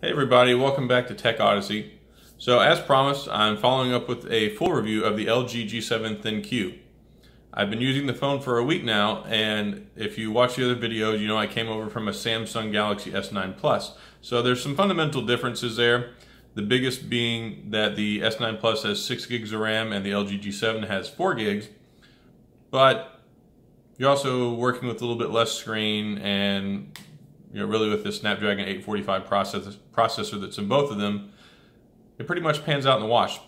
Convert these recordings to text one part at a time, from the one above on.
Hey everybody, welcome back to Tech Odyssey. So as promised, I'm following up with a full review of the LG G7 ThinQ. I've been using the phone for a week now, and if you watch the other videos, you know I came over from a Samsung Galaxy S9 Plus. So there's some fundamental differences there. The biggest being that the S9 Plus has 6 gigs of RAM and the LG G7 has 4 gigs. But you're also working with a little bit less screen and you know, really with the Snapdragon 845 processor, processor that's in both of them, it pretty much pans out in the wash.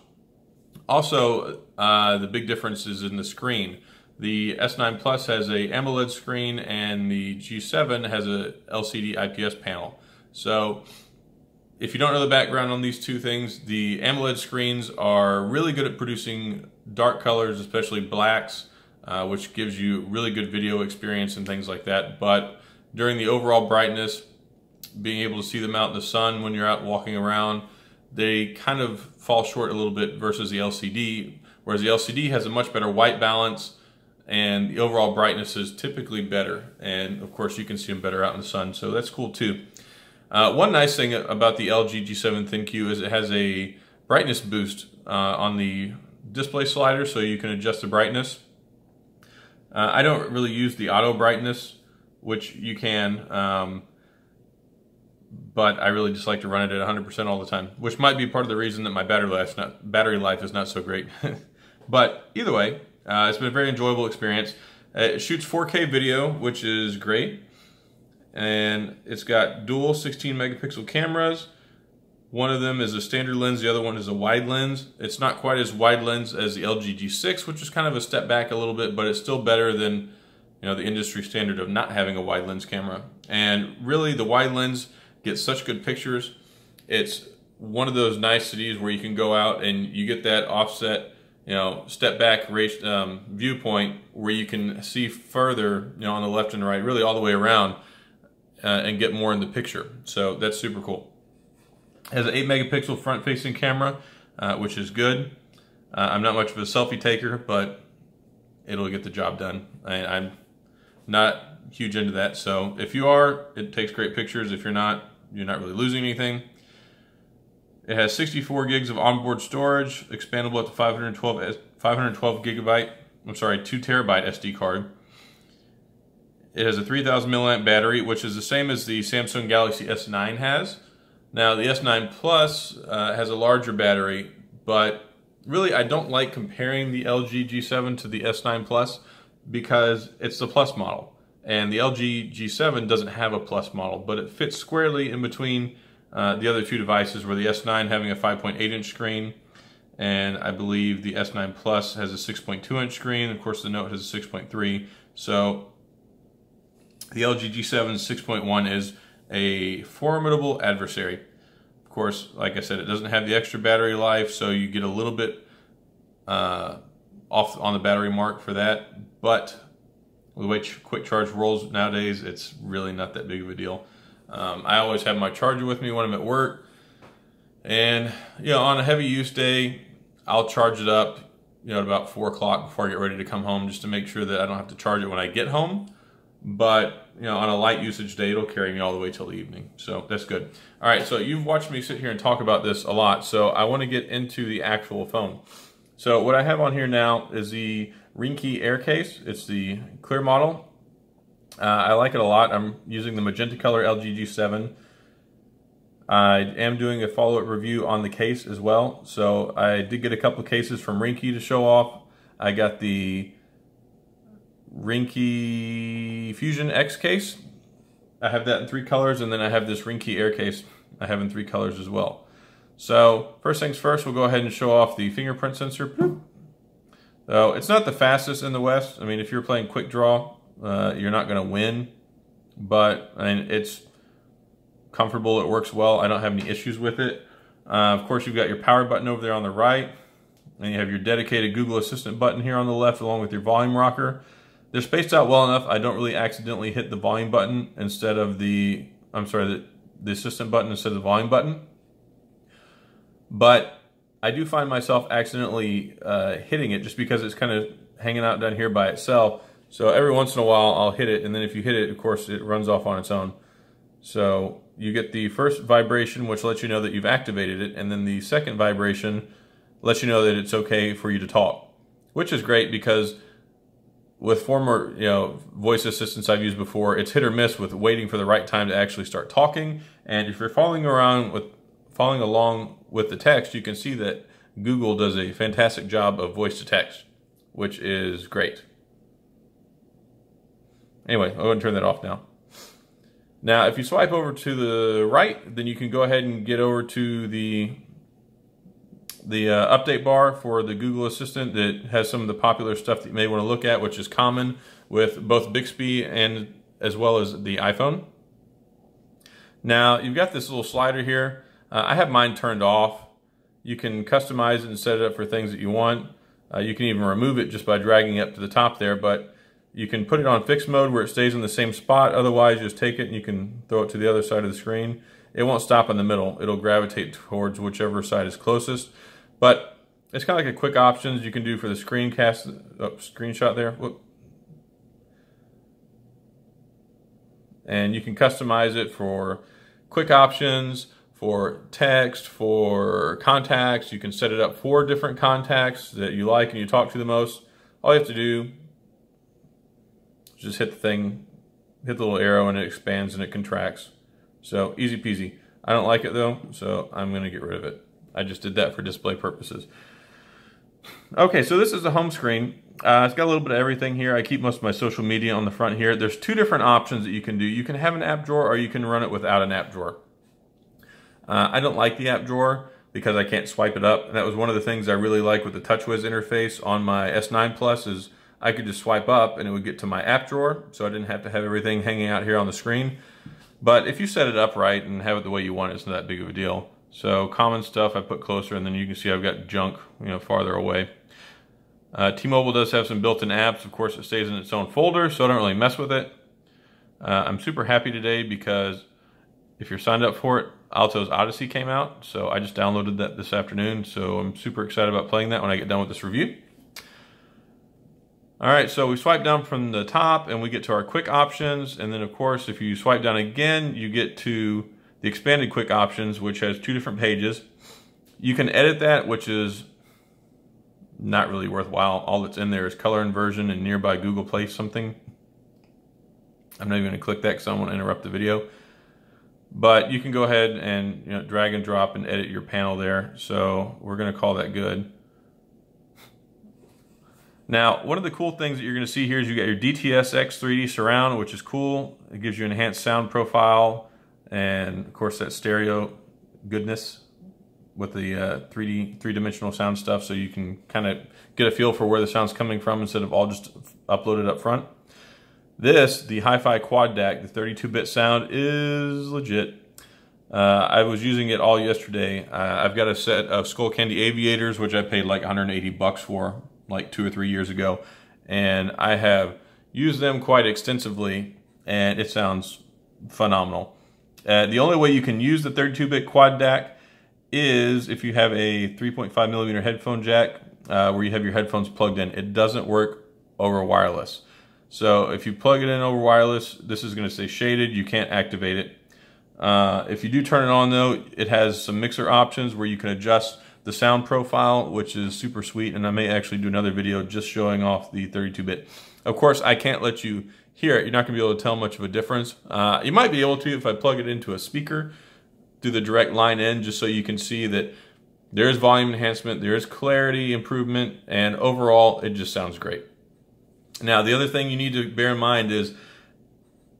Also, uh, the big difference is in the screen. The S9 Plus has a AMOLED screen and the G7 has a LCD IPS panel. So if you don't know the background on these two things, the AMOLED screens are really good at producing dark colors, especially blacks, uh, which gives you really good video experience and things like that. But during the overall brightness, being able to see them out in the sun when you're out walking around, they kind of fall short a little bit versus the LCD, whereas the LCD has a much better white balance and the overall brightness is typically better. And of course you can see them better out in the sun, so that's cool too. Uh, one nice thing about the LG G7 ThinQ is it has a brightness boost uh, on the display slider so you can adjust the brightness. Uh, I don't really use the auto brightness which you can, um, but I really just like to run it at 100% all the time, which might be part of the reason that my battery life, not, battery life is not so great. but either way, uh, it's been a very enjoyable experience. It shoots 4K video, which is great. And it's got dual 16 megapixel cameras. One of them is a standard lens, the other one is a wide lens. It's not quite as wide lens as the LG G6, which is kind of a step back a little bit, but it's still better than you know, the industry standard of not having a wide lens camera. And really the wide lens gets such good pictures. It's one of those niceties where you can go out and you get that offset, you know, step back race, um, viewpoint where you can see further, you know, on the left and right, really all the way around uh, and get more in the picture. So that's super cool. It has an 8 megapixel front facing camera, uh, which is good. Uh, I'm not much of a selfie taker, but it'll get the job done. I, am not huge into that. So if you are, it takes great pictures. If you're not, you're not really losing anything. It has 64 gigs of onboard storage, expandable up to 512, 512 gigabyte, I'm sorry, 2 terabyte SD card. It has a 3000 milliamp battery, which is the same as the Samsung Galaxy S9 has. Now the S9 Plus uh, has a larger battery, but really I don't like comparing the LG G7 to the S9 Plus because it's the Plus model. And the LG G7 doesn't have a Plus model, but it fits squarely in between uh, the other two devices where the S9 having a 5.8 inch screen and I believe the S9 Plus has a 6.2 inch screen. Of course, the Note has a 6.3. So the LG G7 6.1 is a formidable adversary. Of course, like I said, it doesn't have the extra battery life, so you get a little bit uh, off on the battery mark for that. But with the way quick charge rolls nowadays, it's really not that big of a deal. Um, I always have my charger with me when I'm at work. And, you know, on a heavy use day, I'll charge it up, you know, at about 4 o'clock before I get ready to come home just to make sure that I don't have to charge it when I get home. But, you know, on a light usage day, it'll carry me all the way till the evening. So that's good. All right, so you've watched me sit here and talk about this a lot. So I want to get into the actual phone. So what I have on here now is the Ringke Air case. It's the clear model. Uh, I like it a lot. I'm using the magenta color LG G7. I am doing a follow-up review on the case as well. So I did get a couple cases from Ringke to show off. I got the Ringke Fusion X case. I have that in three colors, and then I have this Ringke Air case I have in three colors as well. So first things first, we'll go ahead and show off the fingerprint sensor. So it's not the fastest in the West. I mean, if you're playing quick draw, uh, you're not going to win, but I mean, it's comfortable. It works well. I don't have any issues with it. Uh, of course, you've got your power button over there on the right, and you have your dedicated Google Assistant button here on the left, along with your volume rocker. They're spaced out well enough. I don't really accidentally hit the volume button instead of the, I'm sorry, the, the assistant button instead of the volume button. But I do find myself accidentally uh, hitting it just because it's kind of hanging out down here by itself. So every once in a while I'll hit it and then if you hit it, of course, it runs off on its own. So you get the first vibration, which lets you know that you've activated it, and then the second vibration lets you know that it's okay for you to talk, which is great because with former you know voice assistants I've used before, it's hit or miss with waiting for the right time to actually start talking. And if you're following around with following along with the text, you can see that Google does a fantastic job of voice to text, which is great. Anyway, I'll go and turn that off now. Now, if you swipe over to the right, then you can go ahead and get over to the the uh, update bar for the Google Assistant that has some of the popular stuff that you may want to look at, which is common with both Bixby and as well as the iPhone. Now, you've got this little slider here. Uh, I have mine turned off. You can customize it and set it up for things that you want. Uh, you can even remove it just by dragging it up to the top there, but you can put it on fixed mode where it stays in the same spot. Otherwise, just take it and you can throw it to the other side of the screen. It won't stop in the middle. It'll gravitate towards whichever side is closest. But it's kind of like a quick options you can do for the screencast, oh, screenshot there. Whoop. And you can customize it for quick options, for text, for contacts. You can set it up for different contacts that you like and you talk to the most. All you have to do is just hit the thing, hit the little arrow and it expands and it contracts. So easy peasy. I don't like it though, so I'm going to get rid of it. I just did that for display purposes. Okay, so this is the home screen. Uh, it's got a little bit of everything here. I keep most of my social media on the front here. There's two different options that you can do. You can have an app drawer or you can run it without an app drawer. Uh, I don't like the app drawer because I can't swipe it up. That was one of the things I really like with the TouchWiz interface on my S9 Plus is I could just swipe up and it would get to my app drawer. So I didn't have to have everything hanging out here on the screen. But if you set it up right and have it the way you want, it's not that big of a deal. So common stuff I put closer and then you can see I've got junk you know farther away. Uh, T-Mobile does have some built-in apps. Of course, it stays in its own folder, so I don't really mess with it. Uh, I'm super happy today because if you're signed up for it, Alto's Odyssey came out, so I just downloaded that this afternoon, so I'm super excited about playing that when I get done with this review. All right, so we swipe down from the top and we get to our quick options, and then of course, if you swipe down again, you get to the expanded quick options, which has two different pages. You can edit that, which is not really worthwhile. All that's in there is color inversion and nearby Google Place something. I'm not even going to click that because I don't want to interrupt the video. But you can go ahead and you know, drag and drop and edit your panel there. So we're going to call that good. Now, one of the cool things that you're going to see here is you got your DTS:X 3D surround, which is cool. It gives you an enhanced sound profile and of course that stereo goodness with the uh, 3D three-dimensional sound stuff so you can kind of get a feel for where the sound's coming from instead of all just uploaded up front. This, the Hi-Fi Quad DAC, the 32-bit sound is legit. Uh, I was using it all yesterday. Uh, I've got a set of Skullcandy Aviators, which I paid like 180 bucks for like two or three years ago. And I have used them quite extensively and it sounds phenomenal. Uh, the only way you can use the 32-bit quad DAC is if you have a 3.5 millimeter headphone jack uh, where you have your headphones plugged in. It doesn't work over wireless. So if you plug it in over wireless, this is going to say shaded. You can't activate it. Uh, if you do turn it on though, it has some mixer options where you can adjust the sound profile, which is super sweet. And I may actually do another video just showing off the 32-bit. Of course, I can't let you hear it. You're not going to be able to tell much of a difference. Uh, you might be able to if I plug it into a speaker through the direct line in, just so you can see that there is volume enhancement, there is clarity improvement, and overall, it just sounds great. Now, the other thing you need to bear in mind is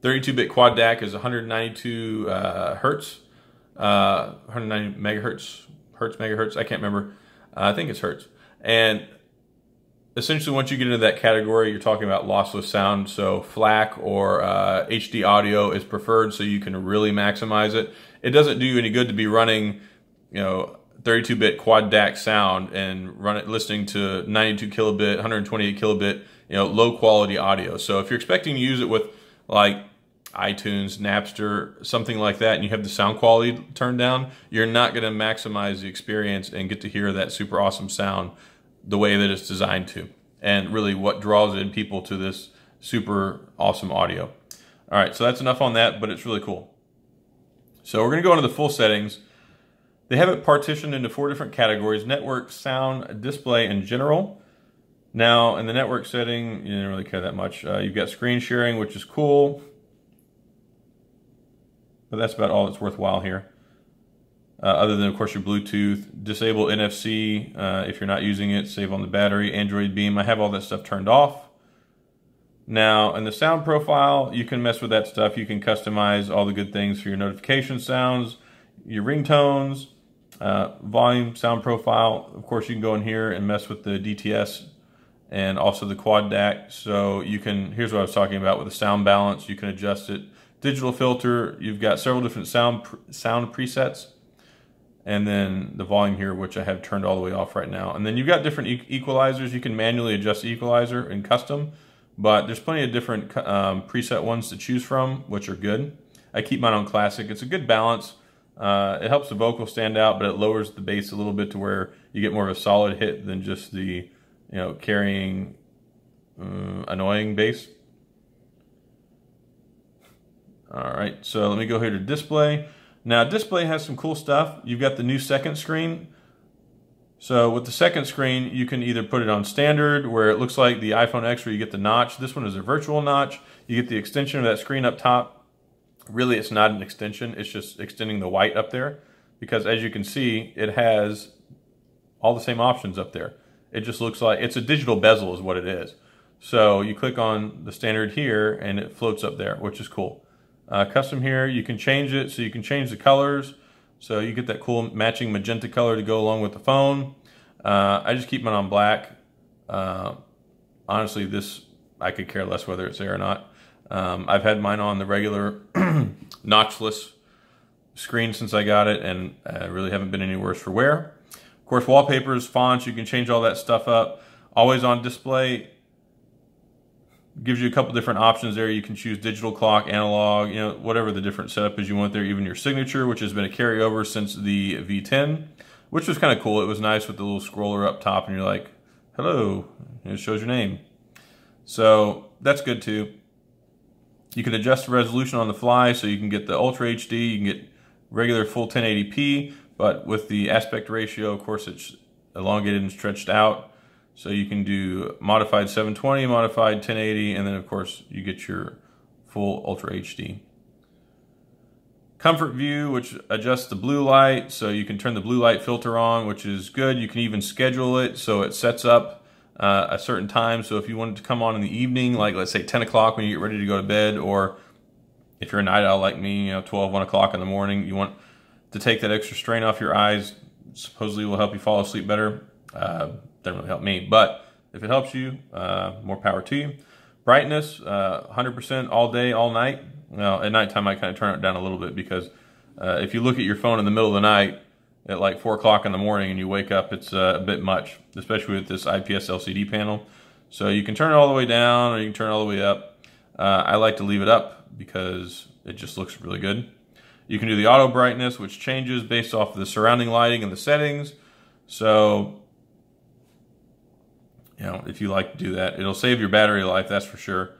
32-bit quad DAC is 192 uh, hertz, uh, 190 megahertz, hertz, megahertz, I can't remember. Uh, I think it's hertz. And essentially once you get into that category, you're talking about lossless sound. So FLAC or uh, HD audio is preferred so you can really maximize it. It doesn't do you any good to be running, you know, 32-bit quad DAC sound and run it listening to 92 kilobit, 128 kilobit, you know, low quality audio. So if you're expecting to use it with like iTunes, Napster, something like that, and you have the sound quality turned down, you're not going to maximize the experience and get to hear that super awesome sound the way that it's designed to, and really what draws in people to this super awesome audio. All right, so that's enough on that, but it's really cool. So we're going to go into the full settings. They have it partitioned into four different categories, network, sound, display, and general. Now, in the network setting, you didn't really care that much. Uh, you've got screen sharing, which is cool. But that's about all that's worthwhile here. Uh, other than, of course, your Bluetooth. Disable NFC uh, if you're not using it. Save on the battery. Android Beam. I have all that stuff turned off. Now, in the sound profile, you can mess with that stuff. You can customize all the good things for your notification sounds, your ringtones, uh, volume, sound profile. Of course, you can go in here and mess with the DTS and also the quad DAC. So you can, here's what I was talking about with the sound balance. You can adjust it. Digital filter, you've got several different sound sound presets. And then the volume here, which I have turned all the way off right now. And then you've got different e equalizers. You can manually adjust the equalizer in custom, but there's plenty of different um, preset ones to choose from, which are good. I keep mine on classic. It's a good balance. Uh, it helps the vocal stand out, but it lowers the bass a little bit to where you get more of a solid hit than just the you know, carrying uh, annoying bass. All right, so let me go here to display. Now display has some cool stuff. You've got the new second screen. So with the second screen, you can either put it on standard where it looks like the iPhone X where you get the notch. This one is a virtual notch. You get the extension of that screen up top. Really, it's not an extension. It's just extending the white up there because as you can see, it has all the same options up there. It just looks like it's a digital bezel is what it is. So you click on the standard here and it floats up there, which is cool. Uh, custom here, you can change it so you can change the colors. So you get that cool matching magenta color to go along with the phone. Uh, I just keep mine on black. Uh, honestly, this, I could care less whether it's there or not. Um, I've had mine on the regular notchless screen since I got it and I really haven't been any worse for wear course, wallpapers, fonts, you can change all that stuff up. Always on display gives you a couple different options there. You can choose digital clock, analog, you know, whatever the different setup is you want there. Even your signature, which has been a carryover since the V10, which was kind of cool. It was nice with the little scroller up top and you're like, hello, and it shows your name. So that's good too. You can adjust the resolution on the fly so you can get the Ultra HD, you can get regular full 1080p, but with the aspect ratio, of course, it's elongated and stretched out. So you can do modified 720, modified 1080, and then of course you get your full Ultra HD. Comfort view, which adjusts the blue light, so you can turn the blue light filter on, which is good. You can even schedule it so it sets up uh, a certain time. So if you wanted to come on in the evening, like let's say 10 o'clock when you get ready to go to bed, or if you're a night owl like me, you know, 12, 1 o'clock in the morning, you want to take that extra strain off your eyes. Supposedly will help you fall asleep better. Uh, doesn't really help me, but if it helps you, uh, more power to you. Brightness, 100% uh, all day, all night. Well, at nighttime I kind of turn it down a little bit because uh, if you look at your phone in the middle of the night at like 4 o'clock in the morning and you wake up, it's uh, a bit much, especially with this IPS LCD panel. So you can turn it all the way down or you can turn it all the way up. Uh, I like to leave it up because it just looks really good. You can do the auto brightness, which changes based off of the surrounding lighting and the settings. So, you know, if you like to do that, it'll save your battery life, that's for sure.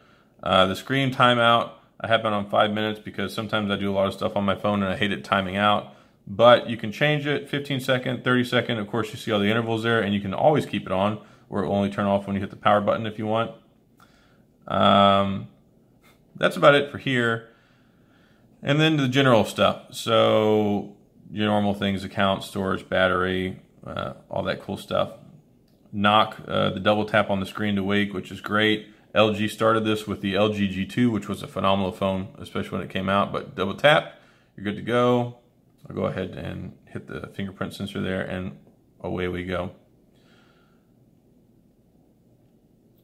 Uh, the screen timeout, I have on five minutes because sometimes I do a lot of stuff on my phone and I hate it timing out. But you can change it 15 second, 30 second. Of course, you see all the intervals there and you can always keep it on or it will only turn off when you hit the power button if you want. Um, that's about it for here. And then the general stuff. So your normal things, account, storage, battery, uh, all that cool stuff. Knock, uh, the double tap on the screen to wake, which is great. LG started this with the LG G2, which was a phenomenal phone, especially when it came out. But double tap, you're good to go. I'll go ahead and hit the fingerprint sensor there, and away we go.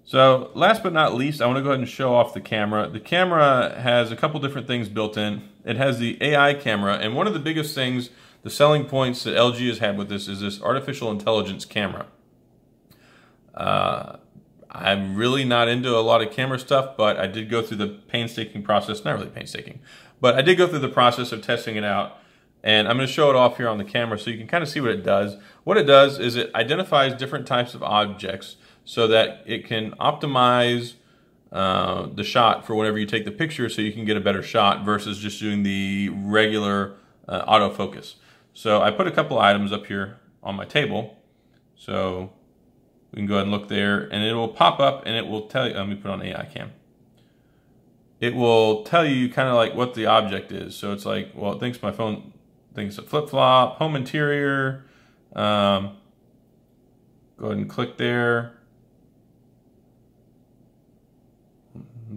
So last but not least, I want to go ahead and show off the camera. The camera has a couple different things built in. It has the AI camera, and one of the biggest things, the selling points that LG has had with this is this artificial intelligence camera. Uh, I'm really not into a lot of camera stuff, but I did go through the painstaking process, not really painstaking, but I did go through the process of testing it out. And I'm going to show it off here on the camera so you can kind of see what it does. What it does is it identifies different types of objects so that it can optimize uh, the shot for whenever you take the picture so you can get a better shot versus just doing the regular uh, autofocus. So I put a couple items up here on my table. So we can go ahead and look there and it will pop up and it will tell you, let me put on AI cam. It will tell you kind of like what the object is. So it's like, well, it thinks my phone thinks a flip-flop, home interior. Um, go ahead and click there.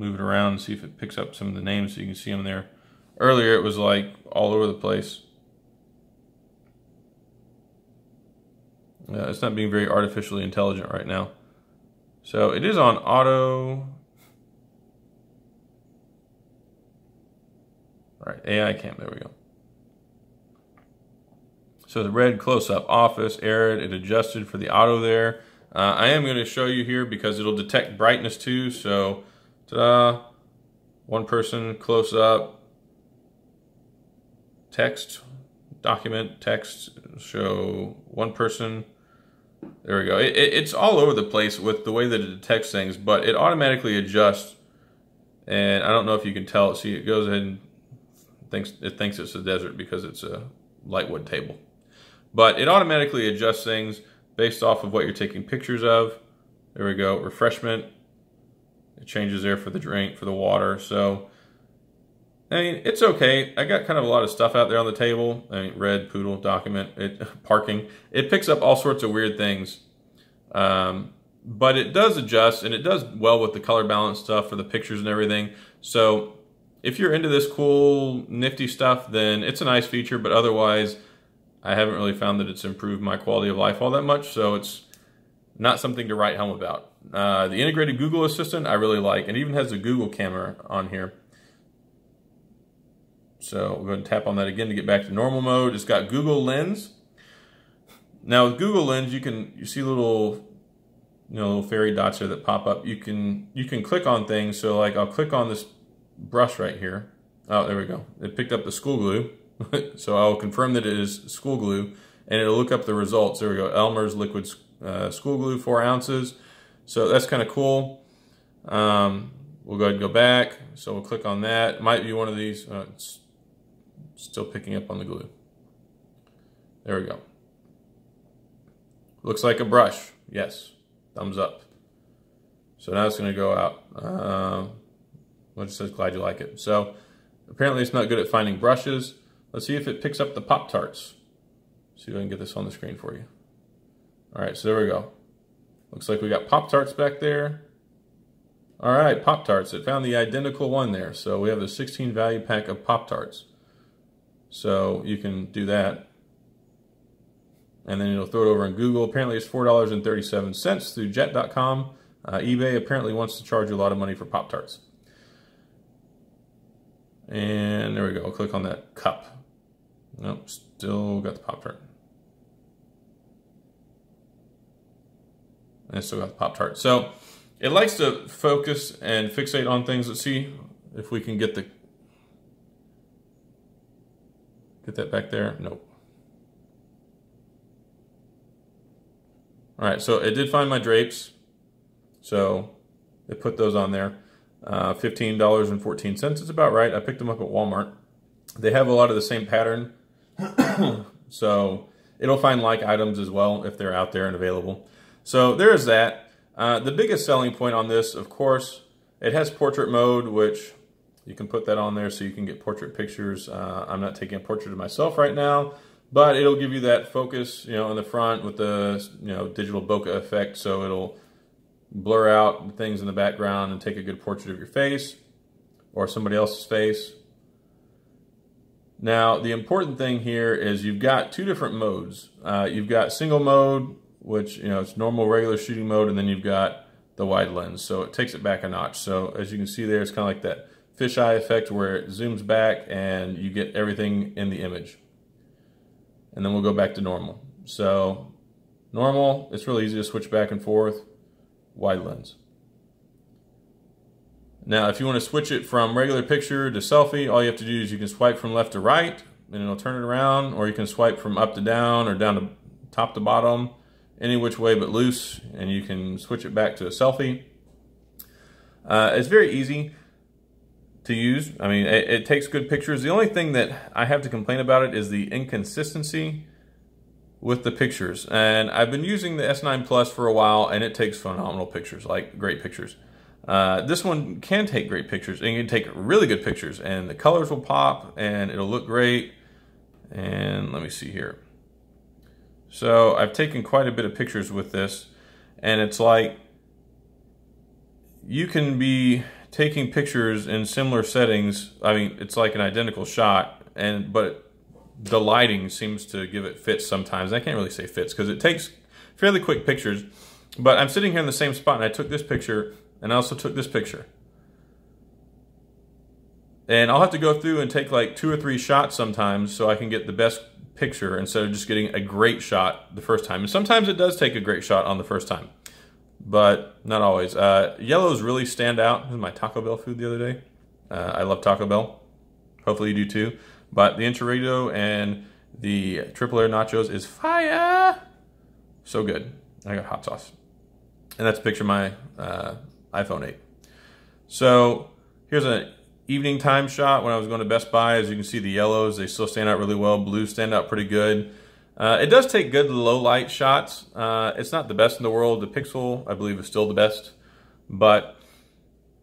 Move it around and see if it picks up some of the names so you can see them there. Earlier it was like all over the place. Uh, it's not being very artificially intelligent right now. So it is on auto. All right, AI cam, there we go. So the red close-up, office, arid, it adjusted for the auto there. Uh, I am going to show you here because it'll detect brightness too. So, ta-da, one person close up, text, document, text, show one person, there we go. It, it, it's all over the place with the way that it detects things, but it automatically adjusts. And I don't know if you can tell. See, it goes ahead and thinks it thinks it's a desert because it's a lightwood table. But it automatically adjusts things based off of what you're taking pictures of. There we go. Refreshment. It changes there for the drink, for the water. So I mean, it's okay. I got kind of a lot of stuff out there on the table. I mean, red poodle document, it, parking. It picks up all sorts of weird things. Um, but it does adjust and it does well with the color balance stuff for the pictures and everything. So if you're into this cool, nifty stuff, then it's a nice feature, but otherwise, I haven't really found that it's improved my quality of life all that much, so it's not something to write home about. Uh, the integrated Google Assistant, I really like. It even has a Google camera on here. So we'll go ahead and tap on that again to get back to normal mode. It's got Google Lens. Now with Google Lens, you can you see little you know little fairy dots here that pop up. You can you can click on things. So like I'll click on this brush right here. Oh, there we go. It picked up the school glue. so I'll confirm that it is school glue and it'll look up the results. There we go. Elmer's liquid uh, school glue, four ounces. So that's kind of cool. Um, we'll go ahead and go back. So we'll click on that. Might be one of these. Uh, Still picking up on the glue. There we go. Looks like a brush. Yes. Thumbs up. So now it's going to go out. Uh, well, it says, glad you like it. So apparently it's not good at finding brushes. Let's see if it picks up the Pop-Tarts. See if I can get this on the screen for you. All right, so there we go. Looks like we got Pop-Tarts back there. All right, Pop-Tarts. It found the identical one there. So we have the 16 value pack of Pop-Tarts. So you can do that. And then it'll throw it over in Google. Apparently it's $4.37 through jet.com. Uh, eBay apparently wants to charge you a lot of money for Pop-Tarts. And there we go. I'll click on that cup. Nope, still got the Pop-Tart. And still got the Pop-Tart. So it likes to focus and fixate on things. Let's see if we can get the Get that back there? Nope. All right, so it did find my drapes. So it put those on there. Uh, $15.14 It's about right. I picked them up at Walmart. They have a lot of the same pattern. so it'll find like items as well if they're out there and available. So there's that. Uh, the biggest selling point on this, of course, it has portrait mode, which you can put that on there so you can get portrait pictures. Uh, I'm not taking a portrait of myself right now, but it'll give you that focus, you know, in the front with the, you know, digital bokeh effect. So it'll blur out things in the background and take a good portrait of your face or somebody else's face. Now, the important thing here is you've got two different modes. Uh, you've got single mode, which, you know, it's normal regular shooting mode, and then you've got the wide lens. So it takes it back a notch. So as you can see there, it's kind of like that fisheye effect where it zooms back and you get everything in the image. And then we'll go back to normal. So normal, it's really easy to switch back and forth. Wide lens. Now, if you want to switch it from regular picture to selfie, all you have to do is you can swipe from left to right and it'll turn it around, or you can swipe from up to down or down to top to bottom, any which way but loose, and you can switch it back to a selfie. Uh, it's very easy. to use. I mean, it, it, takes good pictures. The only thing that I have to complain about it is the inconsistency with the pictures. And I've been using the S9 Plus for a while and it takes phenomenal pictures, like great pictures. Uh, this one can take great pictures and you can take really good pictures and the colors will pop and it'll look great. And let me see here. So I've taken quite a bit of pictures with this and it's like you can be taking pictures in similar settings. I mean, it's like an identical shot and but the lighting seems to give it fits sometimes. I can't really say fits because it takes fairly quick pictures. But I'm sitting here in the same spot and I took this picture and I also took this picture. And I'll have to go through and take like two or three shots sometimes so I can get the best picture instead of just getting a great shot the first time. And sometimes it does take a great shot on the first time, but not always. Uh, yellows really stand out. This is my Taco Bell food the other day. Uh, I love Taco Bell. Hopefully you do too. But the enchilada and the triple layer nachos is fire. So good. I got hot sauce. And that's a picture of my uh, iPhone 8. So here's an evening time shot when I was going to Best Buy. As you can see, the yellows, they still stand out really well. Blues stand out pretty good. Uh, it does take good low light shots. Uh, it's not the best in the world. The Pixel, I believe, is still the best. But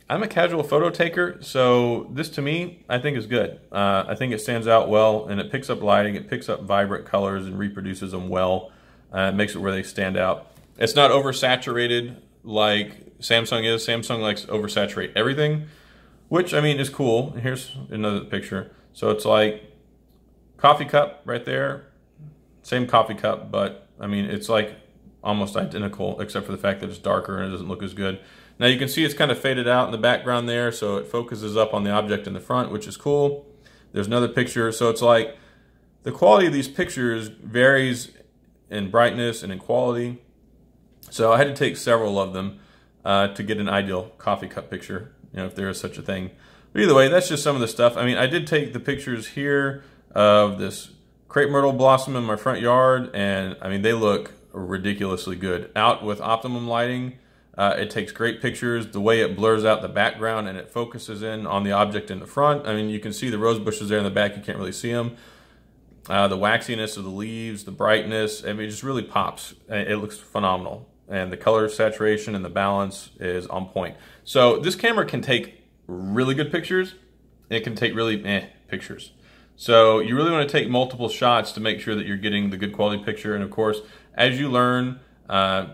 I'm a casual photo taker, so this to me, I think is good. Uh, I think it stands out well, and it picks up lighting, it picks up vibrant colors and reproduces them well. Uh, it makes it where they stand out. It's not oversaturated like Samsung is. Samsung likes to oversaturate everything, which, I mean, is cool. Here's another picture. So it's like coffee cup right there, same coffee cup, but, I mean, it's like almost identical, except for the fact that it's darker and it doesn't look as good. Now you can see it's kind of faded out in the background there, so it focuses up on the object in the front, which is cool. There's another picture, so it's like the quality of these pictures varies in brightness and in quality. So I had to take several of them uh, to get an ideal coffee cup picture, know, if there is such a thing. But either way, that's just some of the stuff. I mean, I did take the pictures here of this crepe myrtle blossom in my front yard, and I mean, they look ridiculously good. Out with optimum lighting, uh, it takes great pictures. The way it blurs out the background and it focuses in on the object in the front. I mean, you can see the rose bushes there in the back. You can't really see them. Uh, the waxiness of the leaves, the brightness, I mean, it just really pops. It looks phenomenal. And the color saturation and the balance is on point. So this camera can take really good pictures. It can take really eh pictures. So you really want to take multiple shots to make sure that you're getting the good quality picture. And of course, as you learn, uh,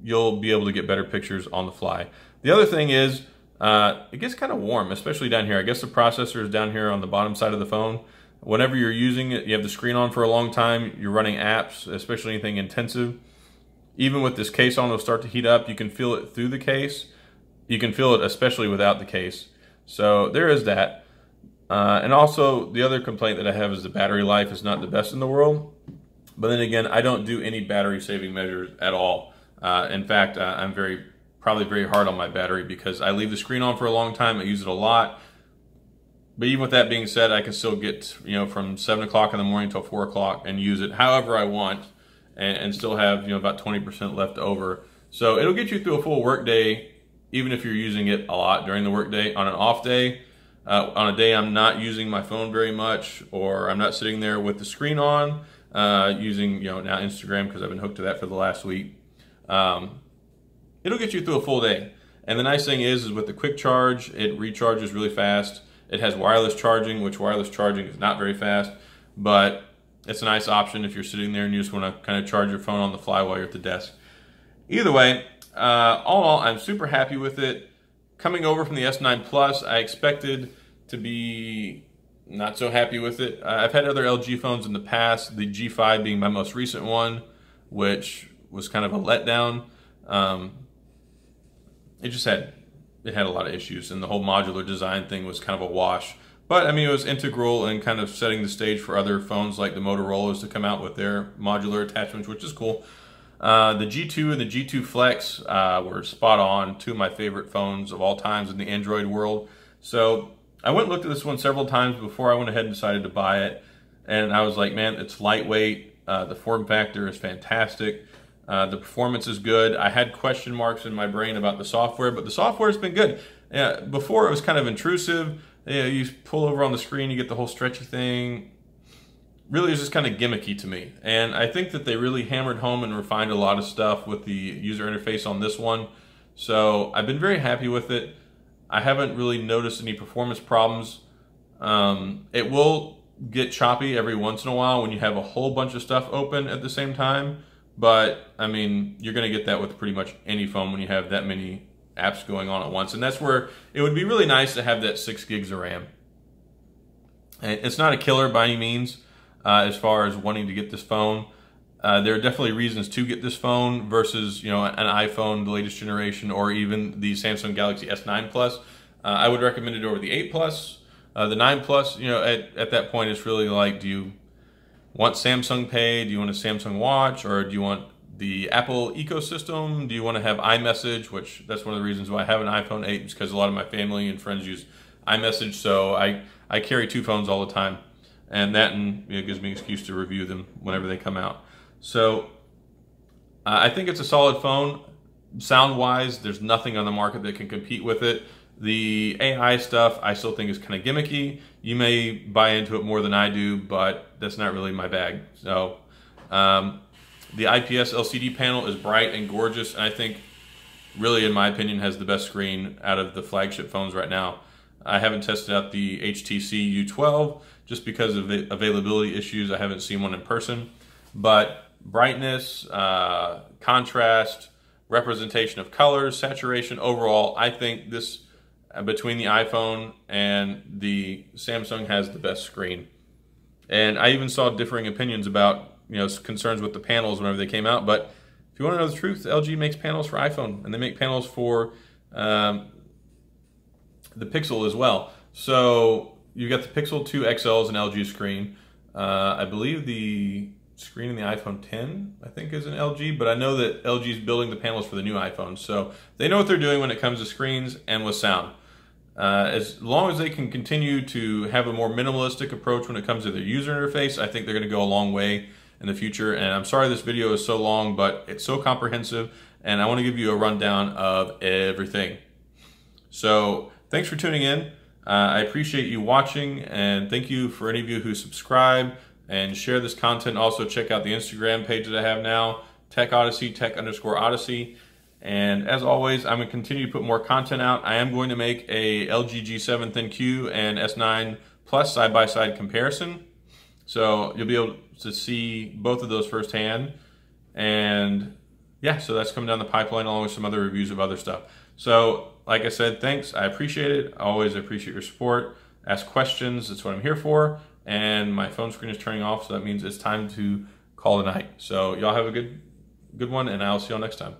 you'll be able to get better pictures on the fly. The other thing is, uh, it gets kind of warm, especially down here. I guess the processor is down here on the bottom side of the phone. Whenever you're using it, you have the screen on for a long time, you're running apps, especially anything intensive. Even with this case on, it'll start to heat up. You can feel it through the case. You can feel it especially without the case. So there is that. Uh, and also, the other complaint that I have is the battery life is not the best in the world. But then again, I don't do any battery saving measures at all. Uh, in fact, uh, I'm very probably very hard on my battery because I leave the screen on for a long time. I use it a lot. But even with that being said, I can still get you know from seven o'clock in the morning till four o'clock and use it however I want, and, and still have you know about 20% left over. So it'll get you through a full workday, even if you're using it a lot during the workday. On an off day, uh, on a day I'm not using my phone very much, or I'm not sitting there with the screen on, uh, using you know now Instagram because I've been hooked to that for the last week. Um, it'll get you through a full day. And the nice thing is, is with the quick charge, it recharges really fast. It has wireless charging, which wireless charging is not very fast, but it's a nice option if you're sitting there and you just want to kind of charge your phone on the fly while you're at the desk. Either way, uh, all in all, I'm super happy with it. Coming over from the S9 Plus, I expected to be not so happy with it. I've had other LG phones in the past, the G5 being my most recent one, which was kind of a letdown. Um, it just had it had a lot of issues, and the whole modular design thing was kind of a wash. But I mean, it was integral in kind of setting the stage for other phones like the Motorola's to come out with their modular attachments, which is cool. Uh, the G2 and the G2 Flex uh, were spot on, two of my favorite phones of all times in the Android world. So I went and looked at this one several times before I went ahead and decided to buy it. And I was like, man, it's lightweight. Uh, the form factor is fantastic. Uh, the performance is good. I had question marks in my brain about the software, but the software has been good. Yeah, before it was kind of intrusive. know, you pull over on the screen, you get the whole stretchy thing. Really, it's just kind of gimmicky to me. And I think that they really hammered home and refined a lot of stuff with the user interface on this one. So I've been very happy with it. I haven't really noticed any performance problems. Um, it will get choppy every once in a while when you have a whole bunch of stuff open at the same time. But I mean, you're going to get that with pretty much any phone when you have that many apps going on at once. And that's where it would be really nice to have that six gigs of RAM. It's not a killer by any means uh, as far as wanting to get this phone. Uh, there are definitely reasons to get this phone versus you know an iPhone, the latest generation, or even the Samsung Galaxy S9 Plus. Uh, I would recommend it over the 8 Plus. Uh, the 9 Plus, you know, at, at that point, it's really like, do you want Samsung Pay? Do you want a Samsung Watch? Or do you want the Apple ecosystem? Do you want to have iMessage? Which that's one of the reasons why I have an iPhone 8 is because a lot of my family and friends use iMessage. So I, I carry two phones all the time. And that and, you know, gives me an excuse to review them whenever they come out. So I think it's a solid phone. Sound wise, there's nothing on the market that can compete with it. The AI stuff I still think is kind of gimmicky. You may buy into it more than I do, but that's not really my bag. So um, the IPS LCD panel is bright and gorgeous, and I think really, in my opinion, has the best screen out of the flagship phones right now. I haven't tested out the HTC U12 just because of the availability issues. I haven't seen one in person, but brightness, uh, contrast, representation of colors, saturation, overall, I think this uh, between the iPhone and the Samsung has the best screen. And I even saw differing opinions about you know concerns with the panels whenever they came out. But if you want to know the truth, LG makes panels for iPhone, and they make panels for um, the Pixel as well. So you've got the Pixel 2 XL as an LG screen. Uh, I believe the screen in the iPhone 10, I think, is an LG, but I know that LG is building the panels for the new iPhone, so they know what they're doing when it comes to screens and with sound. Uh, as long as they can continue to have a more minimalistic approach when it comes to their user interface, I think they're going to go a long way in the future. And I'm sorry this video is so long, but it's so comprehensive, and I want to give you a rundown of everything. So thanks for tuning in. Uh, I appreciate you watching, and thank you for any of you who subscribe and share this content. Also, check out the Instagram page that I have now, Tech Odyssey, tech underscore Odyssey. And as always, I'm going to continue to put more content out. I am going to make a LG G7 ThinQ and S9 Plus side-by-side -side comparison. So you'll be able to see both of those firsthand. And yeah, so that's coming down the pipeline along with some other reviews of other stuff. So like I said, thanks. I appreciate it. I always appreciate your support. Ask questions. That's what I'm here for and my phone screen is turning off, so that means it's time to call it night. So y'all have a good good one, and I'll see y'all next time.